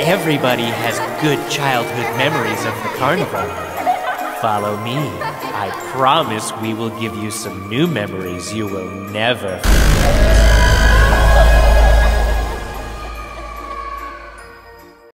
Everybody has good childhood memories of the carnival. Follow me. I promise we will give you some new memories you will never forget.